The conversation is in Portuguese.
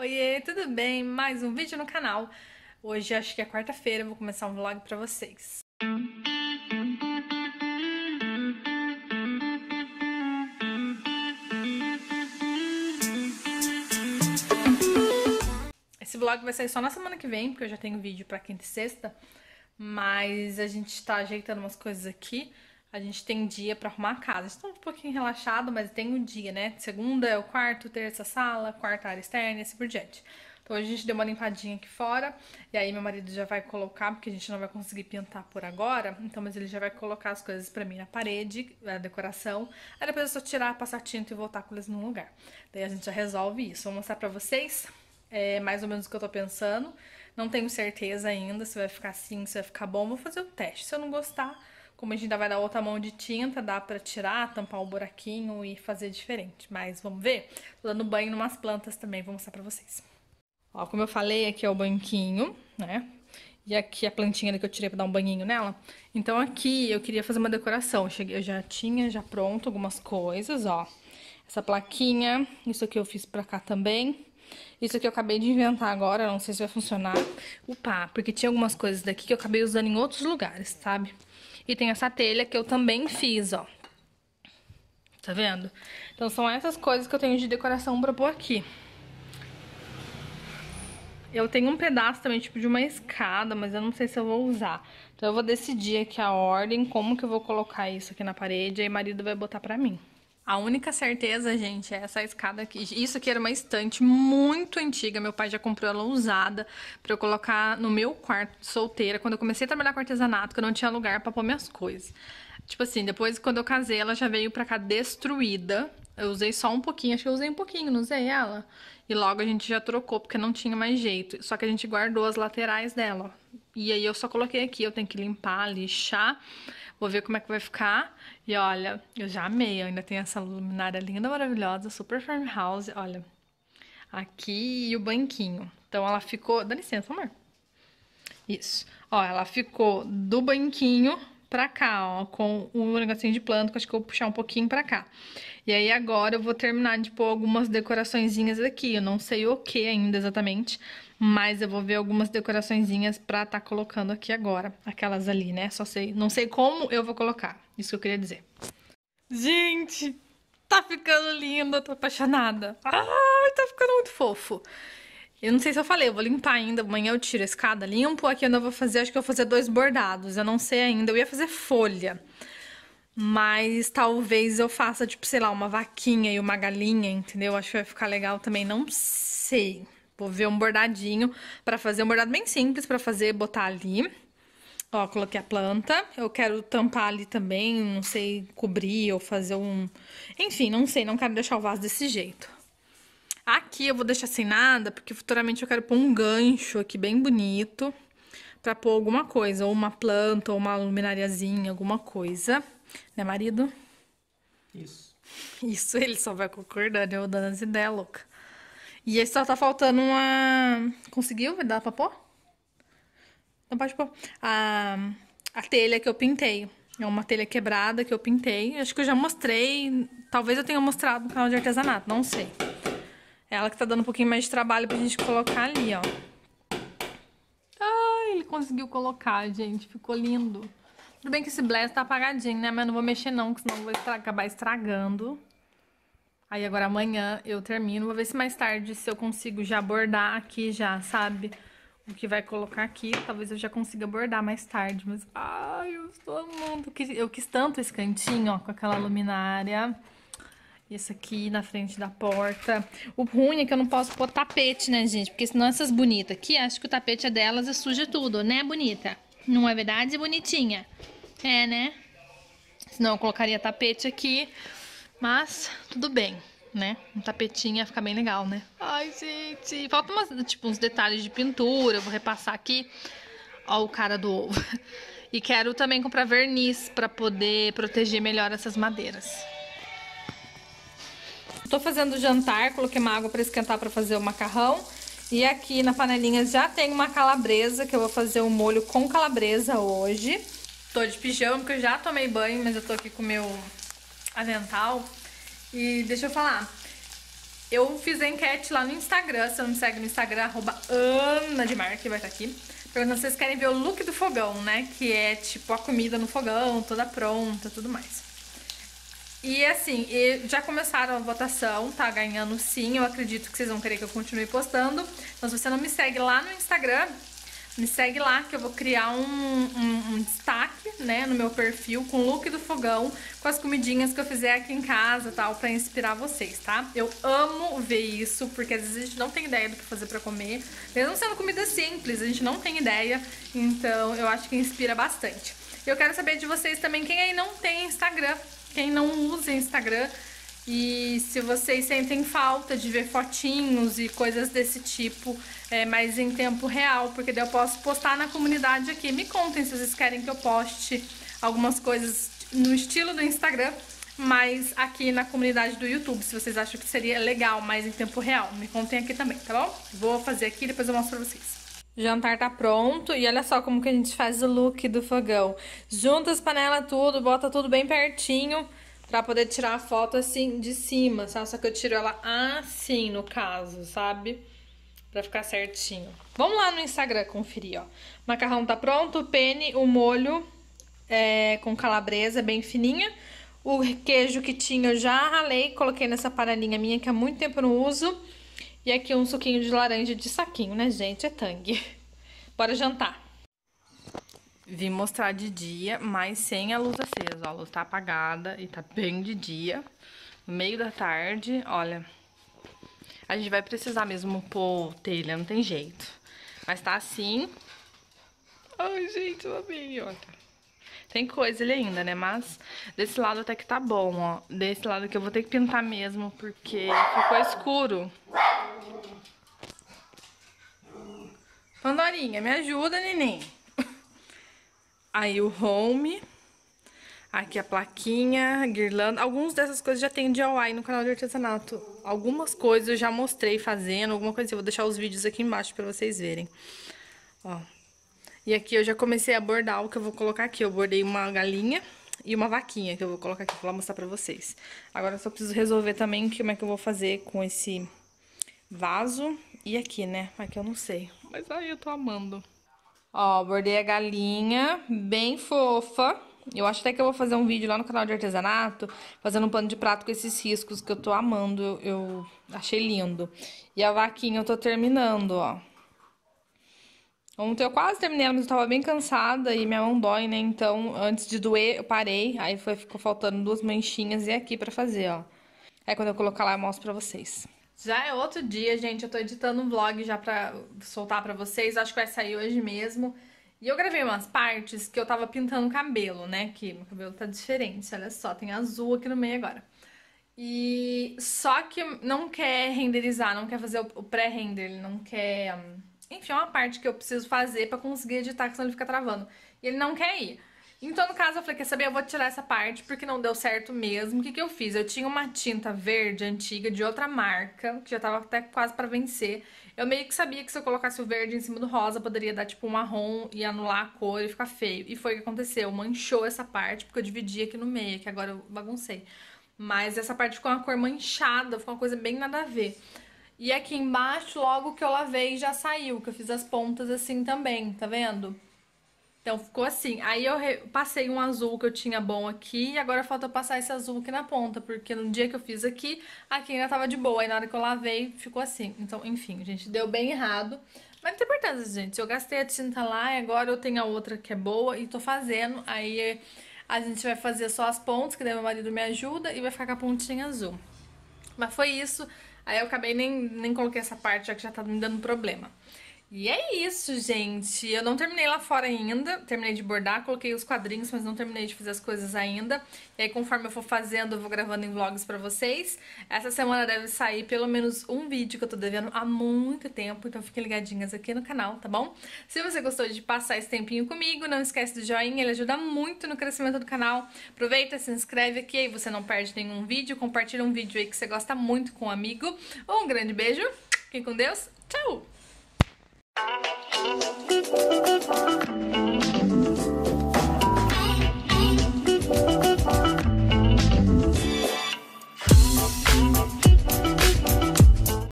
Oiê, tudo bem? Mais um vídeo no canal. Hoje acho que é quarta-feira, vou começar um vlog pra vocês. Esse vlog vai sair só na semana que vem, porque eu já tenho vídeo pra quinta e sexta. Mas a gente tá ajeitando umas coisas aqui. A gente tem dia pra arrumar a casa. Estou um pouquinho relaxado, mas tem um dia, né? Segunda é o quarto, terça sala, quarta área externa e assim por diante. Então hoje a gente deu uma limpadinha aqui fora. E aí meu marido já vai colocar, porque a gente não vai conseguir pintar por agora. Então, mas ele já vai colocar as coisas pra mim na parede, a decoração. Aí depois é só tirar, passar tinta e voltar com eles no lugar. Daí a gente já resolve isso. Vou mostrar pra vocês é mais ou menos o que eu tô pensando. Não tenho certeza ainda se vai ficar assim, se vai ficar bom. Vou fazer o teste. Se eu não gostar, como a gente ainda vai dar outra mão de tinta, dá pra tirar, tampar o buraquinho e fazer diferente. Mas vamos ver? Tô dando banho em umas plantas também, vou mostrar pra vocês. Ó, como eu falei, aqui é o banquinho, né? E aqui a plantinha que eu tirei pra dar um banhinho nela. Então aqui eu queria fazer uma decoração. Eu, cheguei, eu já tinha já pronto algumas coisas, ó. Essa plaquinha, isso aqui eu fiz pra cá também. Isso aqui eu acabei de inventar agora, não sei se vai funcionar. Upa, porque tinha algumas coisas daqui que eu acabei usando em outros lugares, sabe? E tem essa telha que eu também fiz, ó. Tá vendo? Então são essas coisas que eu tenho de decoração pra pôr aqui. Eu tenho um pedaço também, tipo, de uma escada, mas eu não sei se eu vou usar. Então eu vou decidir aqui a ordem, como que eu vou colocar isso aqui na parede, aí o marido vai botar pra mim. A única certeza, gente, é essa escada aqui. Isso aqui era uma estante muito antiga. Meu pai já comprou ela usada pra eu colocar no meu quarto solteira. Quando eu comecei a trabalhar com artesanato, que eu não tinha lugar pra pôr minhas coisas. Tipo assim, depois quando eu casei, ela já veio pra cá destruída. Eu usei só um pouquinho, acho que eu usei um pouquinho, não usei ela. E logo a gente já trocou, porque não tinha mais jeito. Só que a gente guardou as laterais dela, ó. E aí eu só coloquei aqui, eu tenho que limpar, lixar. Vou ver como é que vai ficar. E olha, eu já amei. Eu ainda tem essa luminária linda, maravilhosa, super farmhouse. Olha, aqui e o banquinho. Então ela ficou... Dá licença, amor. Isso. Ó, ela ficou do banquinho pra cá, ó, com o negocinho de planta, que acho que eu vou puxar um pouquinho pra cá. E aí agora eu vou terminar de pôr algumas decoraçõezinhas aqui, eu não sei o que ainda exatamente, mas eu vou ver algumas decoraçõezinhas pra tá colocando aqui agora, aquelas ali, né, só sei, não sei como eu vou colocar, isso que eu queria dizer. Gente, tá ficando lindo, tô apaixonada. Ai, tá ficando muito fofo. Eu não sei se eu falei, eu vou limpar ainda. Amanhã eu tiro a escada, limpo. Aqui eu ainda vou fazer, acho que eu vou fazer dois bordados. Eu não sei ainda. Eu ia fazer folha. Mas talvez eu faça, tipo, sei lá, uma vaquinha e uma galinha, entendeu? Acho que vai ficar legal também. Não sei. Vou ver um bordadinho pra fazer. Um bordado bem simples pra fazer, botar ali. Ó, coloquei a planta. Eu quero tampar ali também. Não sei, cobrir ou fazer um... Enfim, não sei. Não quero deixar o vaso desse jeito. Aqui eu vou deixar sem nada, porque futuramente eu quero pôr um gancho aqui bem bonito pra pôr alguma coisa, ou uma planta, ou uma luminariazinha, alguma coisa. Né, marido? Isso. Isso, ele só vai concordando, eu dando as ideias louca. E aí só tá faltando uma... Conseguiu? Dar pra pôr? Não pode pôr. A, a telha que eu pintei. É uma telha quebrada que eu pintei. Acho que eu já mostrei. Talvez eu tenha mostrado no canal de artesanato, não sei. Ela que tá dando um pouquinho mais de trabalho pra gente colocar ali, ó. Ai, ele conseguiu colocar, gente. Ficou lindo. Tudo bem que esse blast tá apagadinho, né? Mas eu não vou mexer não, que senão vou estragar, acabar estragando. Aí agora amanhã eu termino. Vou ver se mais tarde, se eu consigo já bordar aqui já, sabe? O que vai colocar aqui. Talvez eu já consiga bordar mais tarde. Mas, ai, eu estou amando. Eu quis tanto esse cantinho, ó, com aquela luminária. Esse aqui na frente da porta. O ruim é que eu não posso pôr tapete, né, gente? Porque senão essas bonitas aqui, acho que o tapete é delas e suja tudo, né, bonita? Não é verdade, bonitinha? É, né? Senão eu colocaria tapete aqui, mas tudo bem, né? Um tapetinho ia ficar bem legal, né? Ai, gente, falta umas, tipo, uns detalhes de pintura, eu vou repassar aqui. Ó o cara do ovo. E quero também comprar verniz pra poder proteger melhor essas madeiras. Tô fazendo jantar, coloquei uma água para esquentar para fazer o macarrão. E aqui na panelinha já tem uma calabresa, que eu vou fazer um molho com calabresa hoje. Tô de pijama, porque eu já tomei banho, mas eu tô aqui com o meu avental. E deixa eu falar, Eu fiz a enquete lá no Instagram, se não me segue no Instagram, arroba Ana de Mar, que vai estar aqui. Perguntando se vocês querem ver o look do fogão, né? Que é tipo a comida no fogão, toda pronta, tudo mais. E assim, já começaram a votação, tá ganhando sim. Eu acredito que vocês vão querer que eu continue postando. Então, se você não me segue lá no Instagram, me segue lá que eu vou criar um, um, um, destaque, né, no meu perfil com o look do fogão, com as comidinhas que eu fizer aqui em casa, tal, pra inspirar vocês, tá? Eu amo ver isso, porque às vezes a gente não tem ideia do que fazer pra comer. Mesmo sendo comida simples, a gente não tem ideia, então eu acho que inspira bastante. Eu quero saber de vocês também, quem aí não tem Instagram, quem não usa Instagram, e se vocês sentem falta de ver fotinhos e coisas desse tipo, é, mas em tempo real, porque daí eu posso postar na comunidade aqui. Me contem se vocês querem que eu poste algumas coisas no estilo do Instagram, mas aqui na comunidade do YouTube, se vocês acham que seria legal, mais em tempo real. Me contem aqui também, tá bom? Vou fazer aqui e depois eu mostro pra vocês. Jantar tá pronto e olha só como que a gente faz o look do fogão. Junta as panelas tudo, bota tudo bem pertinho Pra poder tirar a foto assim de cima, sabe? Só que eu tiro ela assim, no caso, sabe? Pra ficar certinho. Vamos lá no Instagram conferir, ó. macarrão tá pronto, o pene, o molho é, com calabresa bem fininha. O queijo que tinha eu já ralei, coloquei nessa panelinha minha que há muito tempo eu não uso. E aqui um suquinho de laranja de saquinho, né, gente? É tangue. Bora jantar. Vim mostrar de dia, mas sem a luz acesa. Ó, a luz tá apagada e tá bem de dia. Meio da tarde, olha. A gente vai precisar mesmo pôr telha, não tem jeito. Mas tá assim. Ai, gente, eu amei, olha. Tem coisa ali ainda, né? Mas desse lado até que tá bom, ó. Desse lado aqui eu vou ter que pintar mesmo, porque ficou escuro. Pandorinha, me ajuda, neném. Aí o home, aqui a plaquinha, guirlanda. Algumas dessas coisas já tem DIY no canal de artesanato. Algumas coisas eu já mostrei fazendo, alguma coisa. Eu vou deixar os vídeos aqui embaixo pra vocês verem. Ó. E aqui eu já comecei a bordar o que eu vou colocar aqui. Eu bordei uma galinha e uma vaquinha que eu vou colocar aqui. Vou lá mostrar pra vocês. Agora eu só preciso resolver também como é que eu vou fazer com esse vaso. E aqui, né? Aqui eu não sei. Mas aí eu tô amando. Ó, bordei a galinha, bem fofa. Eu acho até que eu vou fazer um vídeo lá no canal de artesanato, fazendo um pano de prato com esses riscos que eu tô amando, eu achei lindo. E a vaquinha eu tô terminando, ó. Ontem eu quase terminei ela, mas eu tava bem cansada e minha mão dói, né? Então, antes de doer, eu parei. Aí foi, ficou faltando duas manchinhas e aqui pra fazer, ó. Aí quando eu colocar lá, eu mostro pra vocês. Já é outro dia, gente. Eu tô editando um vlog já pra soltar pra vocês. Acho que vai sair hoje mesmo. E eu gravei umas partes que eu tava pintando o cabelo, né? Que meu cabelo tá diferente, olha só. Tem azul aqui no meio agora. E só que não quer renderizar, não quer fazer o pré-render, ele não quer... Enfim, é uma parte que eu preciso fazer pra conseguir editar, que senão ele fica travando. E ele não quer ir. Então, no caso, eu falei, quer saber, eu vou tirar essa parte porque não deu certo mesmo. O que, que eu fiz? Eu tinha uma tinta verde antiga de outra marca, que já tava até quase para vencer. Eu meio que sabia que se eu colocasse o verde em cima do rosa, poderia dar tipo um marrom e anular a cor e ficar feio. E foi o que aconteceu, manchou essa parte, porque eu dividi aqui no meio, que agora eu baguncei. Mas essa parte ficou uma cor manchada, ficou uma coisa bem nada a ver. E aqui embaixo, logo que eu lavei, já saiu, que eu fiz as pontas assim também, tá vendo? Então ficou assim. Aí eu passei um azul que eu tinha bom aqui e agora falta passar esse azul aqui na ponta, porque no dia que eu fiz aqui, aqui ainda tava de boa. Aí na hora que eu lavei, ficou assim. Então, enfim, gente, deu bem errado. Mas não tem importância, gente. Eu gastei a tinta lá e agora eu tenho a outra que é boa e tô fazendo. Aí a gente vai fazer só as pontas, que daí meu marido me ajuda e vai ficar com a pontinha azul. Mas foi isso. Aí eu acabei nem, nem coloquei essa parte, já que já tá me dando problema. E é isso, gente. Eu não terminei lá fora ainda. Terminei de bordar, coloquei os quadrinhos, mas não terminei de fazer as coisas ainda. E aí, conforme eu for fazendo, eu vou gravando em vlogs pra vocês. Essa semana deve sair pelo menos um vídeo que eu tô devendo há muito tempo. Então fiquem ligadinhas aqui no canal, tá bom? Se você gostou de passar esse tempinho comigo, não esquece do joinha, ele ajuda muito no crescimento do canal. Aproveita, se inscreve aqui, aí você não perde nenhum vídeo. Compartilha um vídeo aí que você gosta muito com um amigo. Um grande beijo, fiquem com Deus, tchau! You.